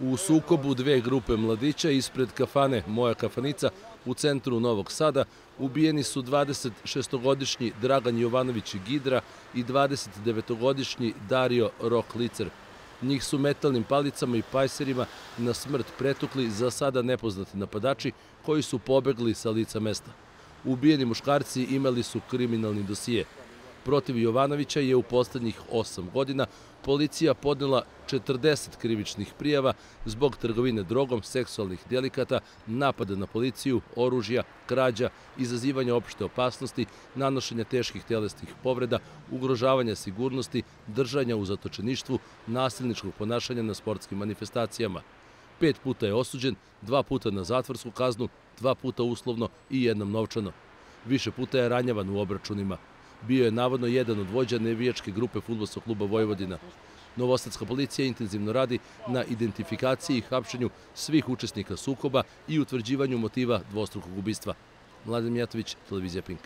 U sukobu dve grupe mladića ispred kafane Moja kafanica u centru Novog Sada ubijeni su 26-godišnji Dragan Jovanović Gidra i 29-godišnji Dario Rok Licer. Njih su metalnim palicama i pajserima na smrt pretukli za sada nepoznati napadači koji su pobegli sa lica mesta. Ubijeni muškarci imali su kriminalni dosije. Protiv Jovanovića je u poslednjih 8 godina policija podnela 40 krivičnih prijava zbog trgovine drogom, seksualnih delikata, napada na policiju, oružja, krađa, izazivanja opšte opasnosti, nanošenja teških telesnih povreda, ugrožavanja sigurnosti, držanja u zatočeništvu, nasilničkog ponašanja na sportskim manifestacijama. Pet puta je osuđen, dva puta na zatvorsku kaznu, dva puta uslovno i jednom novčano. Više puta je ranjavan u obračunima bio je navodno jedan od vođa nevijačke grupe futbolskog kluba Vojvodina. Novosadska policija intenzivno radi na identifikaciji i hapšenju svih učesnika sukoba i utvrđivanju motiva dvostrukog ubistva. Mladen Mijatović, Televizija Pink.